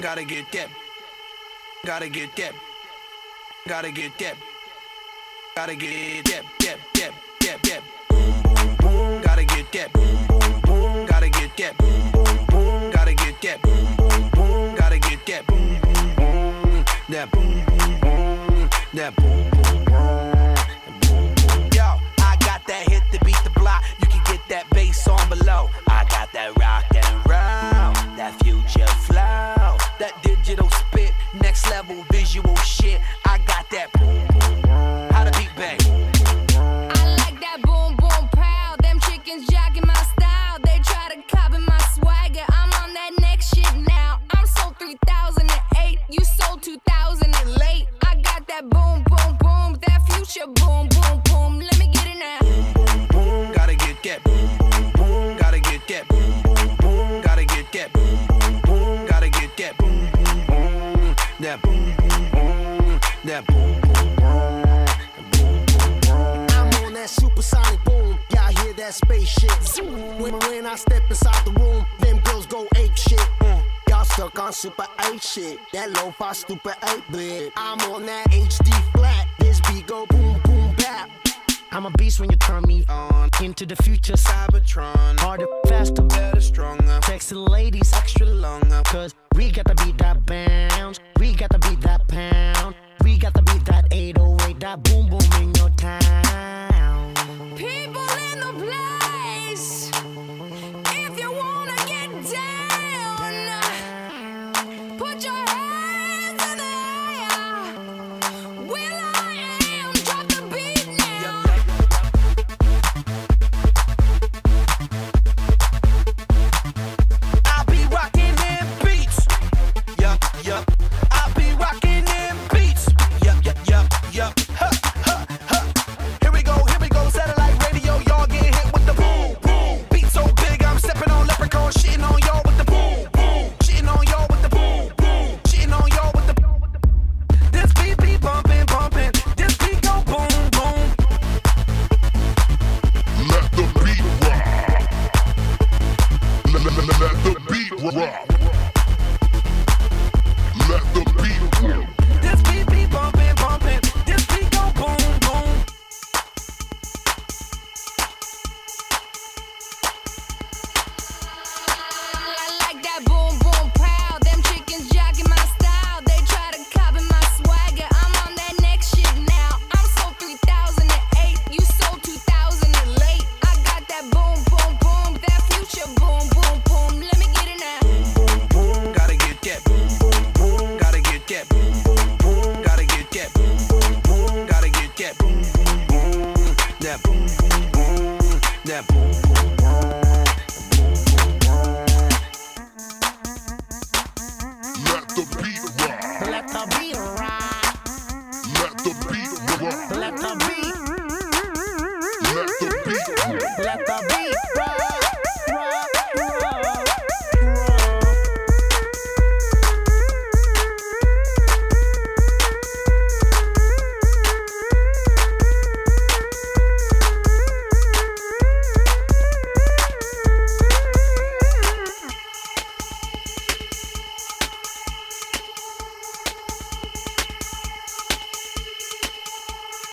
Gotta get that. Gotta get that. Gotta get that. Gotta get that. That. That. That. That. Boom. Boom. Boom. Gotta get that. Boom. Boom. Boom. Gotta get that. Boom. Boom. Boom. Gotta get that. Boom. Boom. Boom. Gotta get that. Boom. Boom. Boom. That. Boom. Boom. Boom. That. Boom. Digital spit, next level visual shit. I got that boom boom. How the beat bang? I like that boom boom pow. Them chickens jacking my style. They try to copy my swagger. I'm on that next shit now. I'm sold 3008. You sold 2000 and late. I got that boom boom boom. That future boom. That boom boom boom. That boom boom boom. Boom boom boom. I'm on that supersonic boom. Y'all hear that spaceship? Zoom. When, when I step inside the room, them girls go ape shit. Mm. Y'all stuck on super 8 shit. That lo-fi stupid 8 bit. I'm on that HD flat. This beat go boom boom bap. I'm a beast when you turn me on. Into the future, Cybertron. harder, faster, Better, stronger. sexy ladies, Extra longer. Cause we got to beat that bounce. We got to beat that pound. We got to beat that 808, that boom boom Let the beat rock. That boom, boom, boom. That boom, boom, boom. boom, boom. Let the beat.